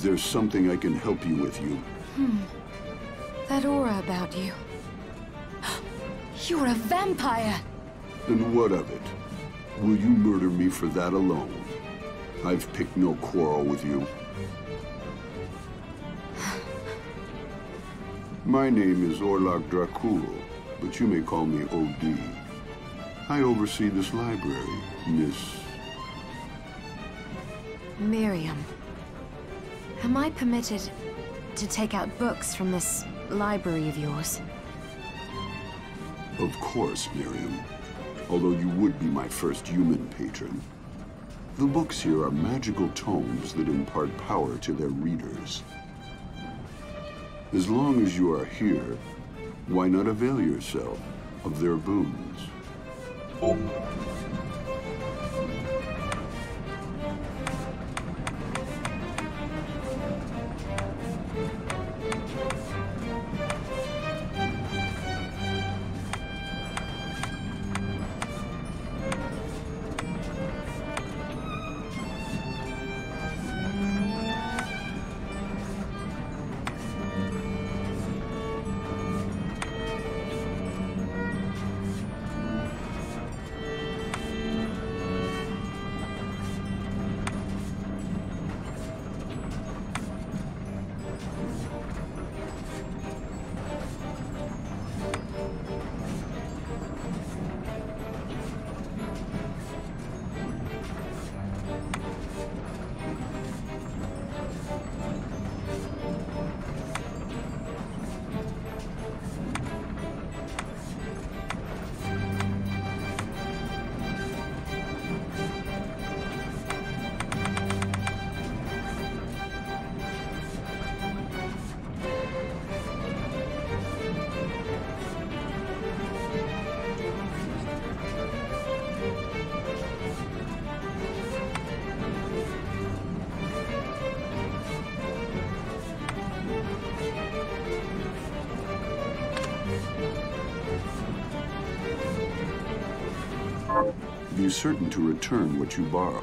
Is there something I can help you with, you? Hmm. That aura about you. You're a vampire! And what of it? Will you murder me for that alone? I've picked no quarrel with you. My name is Orlok Dracul, but you may call me OD. I oversee this library, Miss... Miriam. Am I permitted to take out books from this library of yours? Of course, Miriam. Although you would be my first human patron. The books here are magical tomes that impart power to their readers. As long as you are here, why not avail yourself of their boons? Oh. Certain to return what you borrow.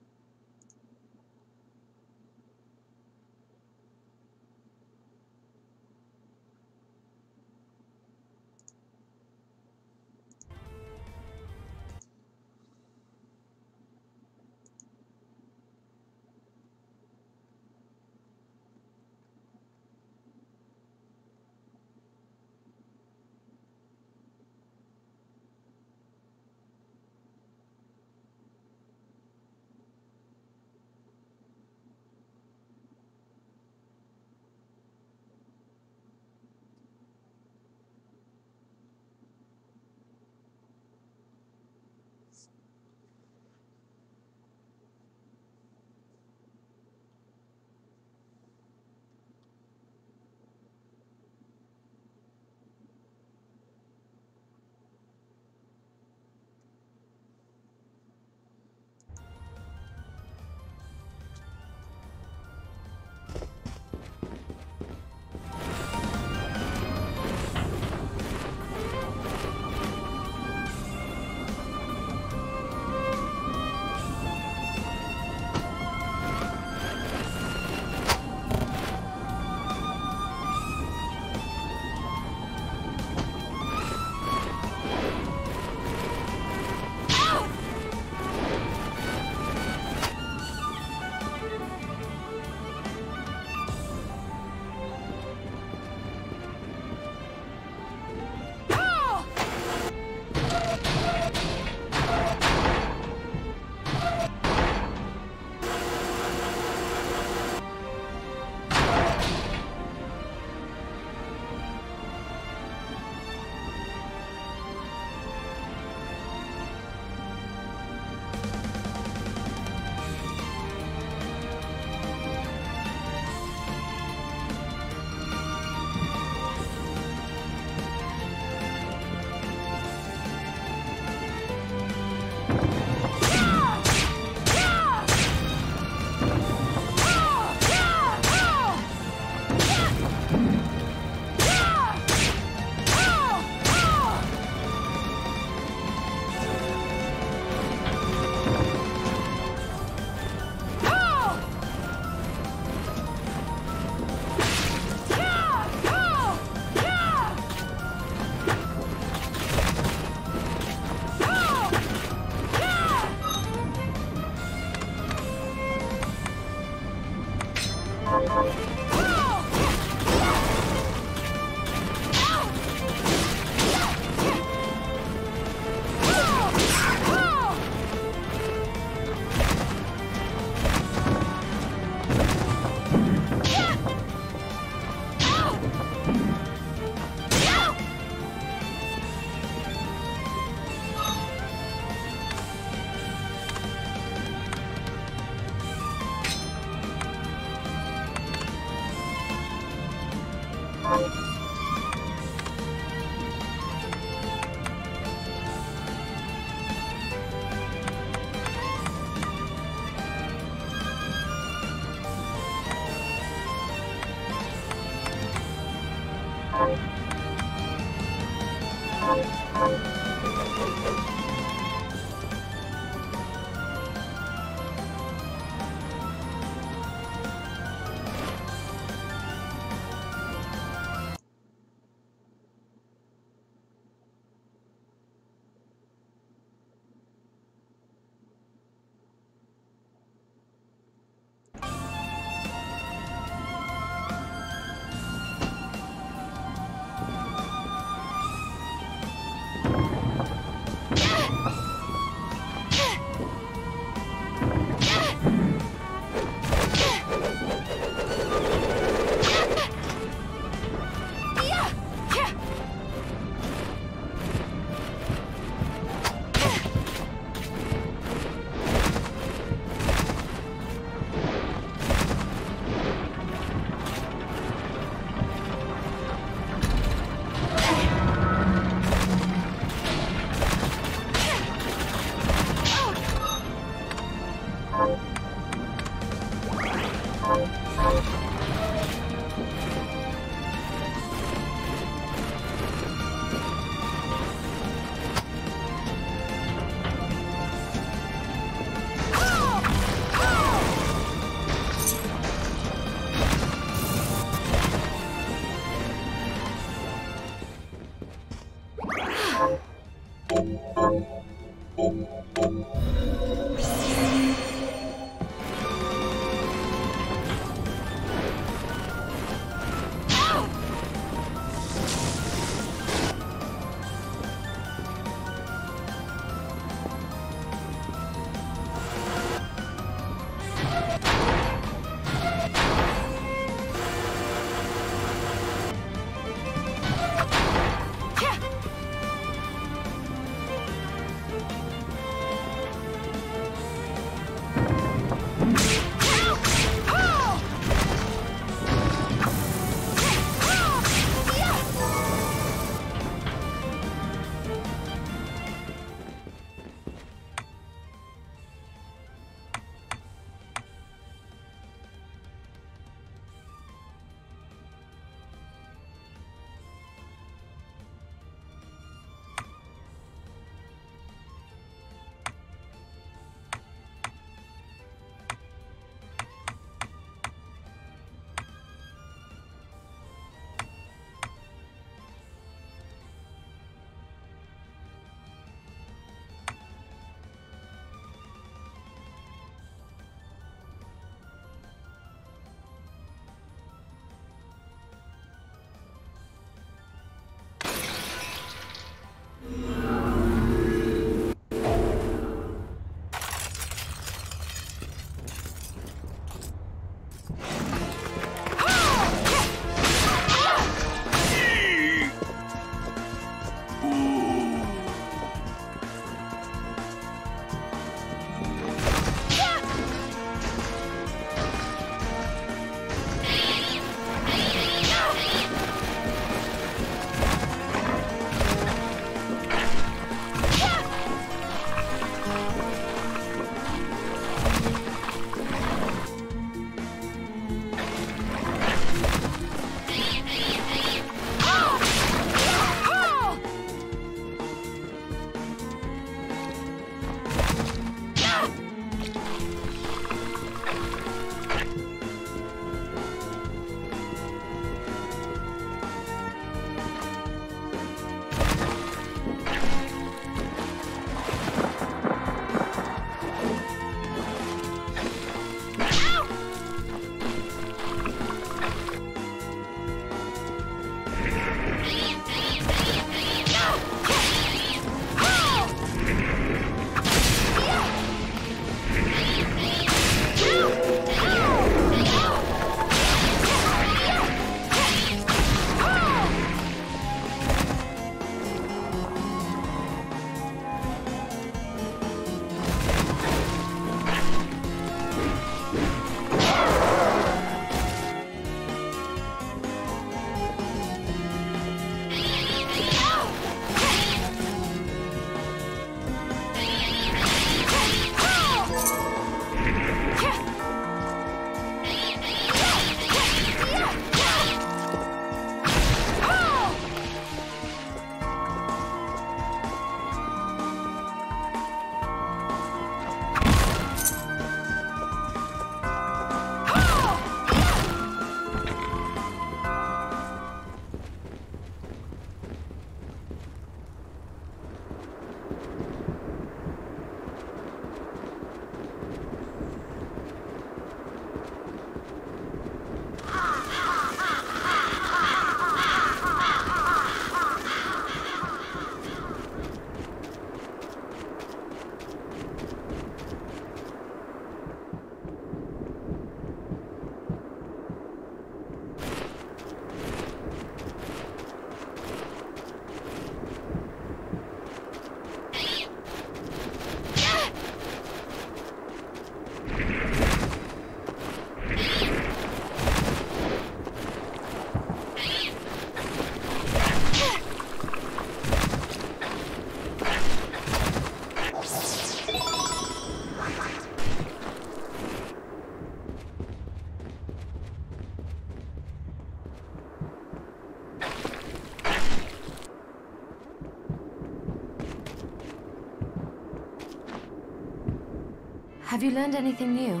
Have you learned anything new?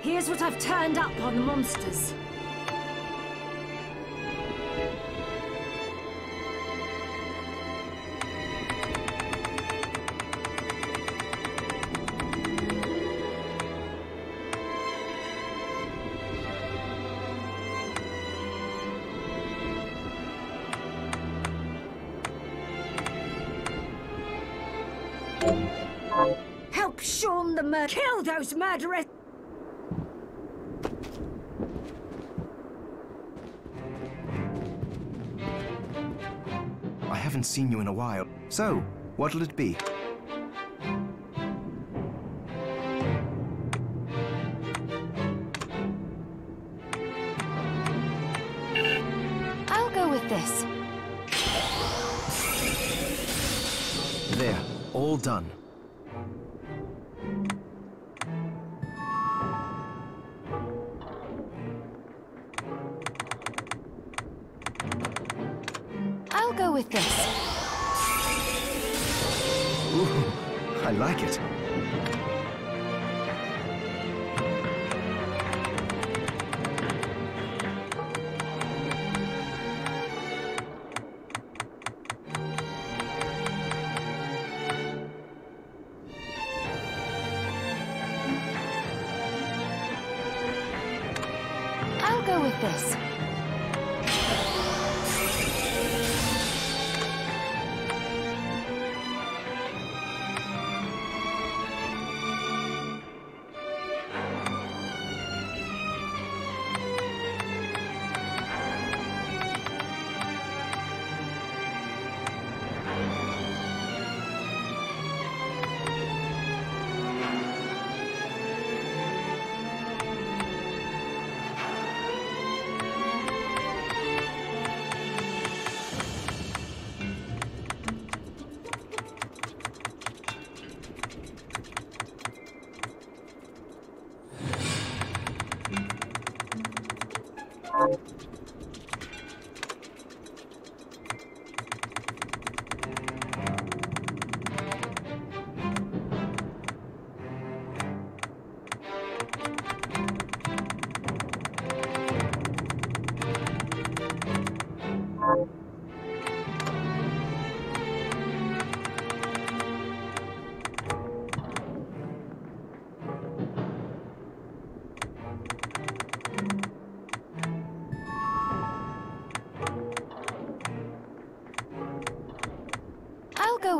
Here's what I've turned up on the monsters. The murderer. Kill those murderers! I haven't seen you in a while. So, what'll it be? I'll go with this. There, all done.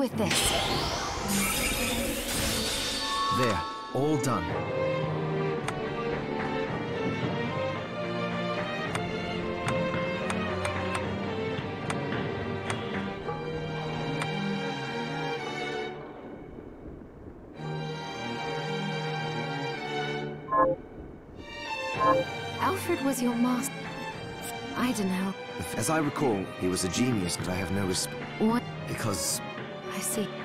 With this. There, all done. Alfred was your master. I don't know. As I recall, he was a genius, but I have no respect. What? Because I